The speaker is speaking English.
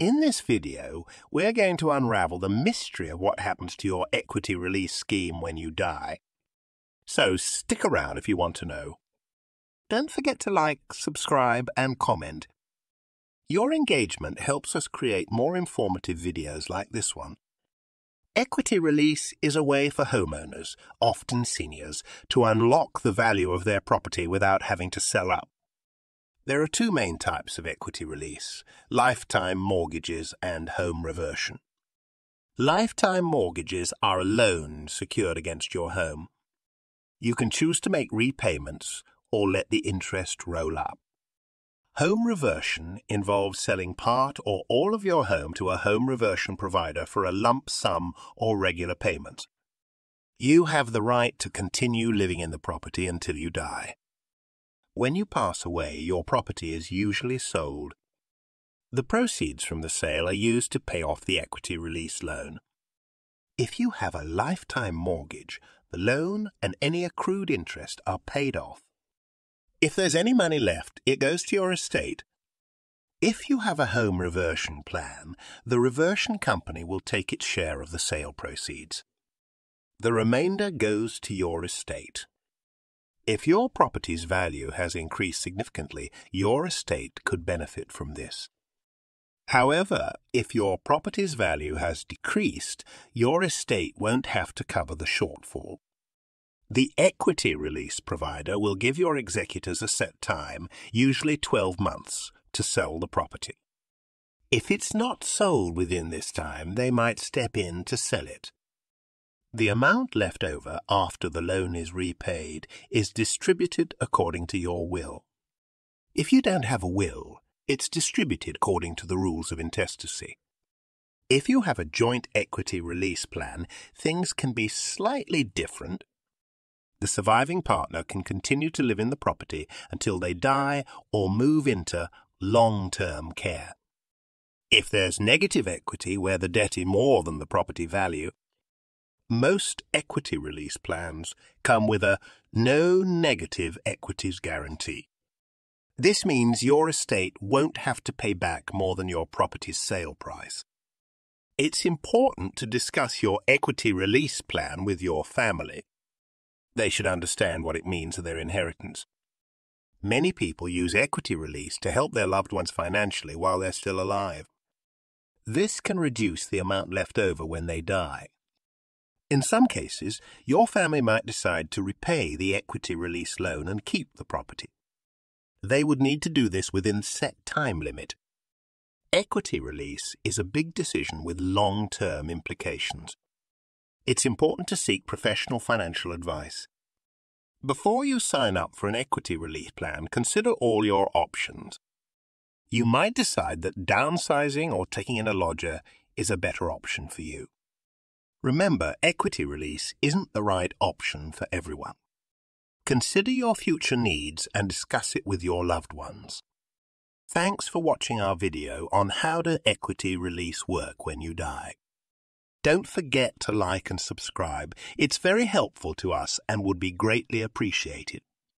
In this video, we're going to unravel the mystery of what happens to your equity release scheme when you die. So stick around if you want to know. Don't forget to like, subscribe, and comment. Your engagement helps us create more informative videos like this one. Equity release is a way for homeowners, often seniors, to unlock the value of their property without having to sell up. There are two main types of equity release lifetime mortgages and home reversion. Lifetime mortgages are a loan secured against your home. You can choose to make repayments or let the interest roll up. Home reversion involves selling part or all of your home to a home reversion provider for a lump sum or regular payment. You have the right to continue living in the property until you die. When you pass away, your property is usually sold. The proceeds from the sale are used to pay off the equity release loan. If you have a lifetime mortgage, the loan and any accrued interest are paid off. If there's any money left, it goes to your estate. If you have a home reversion plan, the reversion company will take its share of the sale proceeds. The remainder goes to your estate. If your property's value has increased significantly, your estate could benefit from this. However, if your property's value has decreased, your estate won't have to cover the shortfall. The equity release provider will give your executors a set time, usually 12 months, to sell the property. If it's not sold within this time, they might step in to sell it. The amount left over after the loan is repaid is distributed according to your will. If you don't have a will, it's distributed according to the rules of intestacy. If you have a joint equity release plan, things can be slightly different. The surviving partner can continue to live in the property until they die or move into long term care. If there's negative equity where the debt is more than the property value, most equity release plans come with a no negative equities guarantee. This means your estate won't have to pay back more than your property's sale price. It's important to discuss your equity release plan with your family. They should understand what it means to their inheritance. Many people use equity release to help their loved ones financially while they're still alive. This can reduce the amount left over when they die. In some cases, your family might decide to repay the equity release loan and keep the property. They would need to do this within set time limit. Equity release is a big decision with long-term implications. It's important to seek professional financial advice. Before you sign up for an equity release plan, consider all your options. You might decide that downsizing or taking in a lodger is a better option for you. Remember, equity release isn't the right option for everyone. Consider your future needs and discuss it with your loved ones. Thanks for watching our video on how to equity release work when you die. Don't forget to like and subscribe. It's very helpful to us and would be greatly appreciated.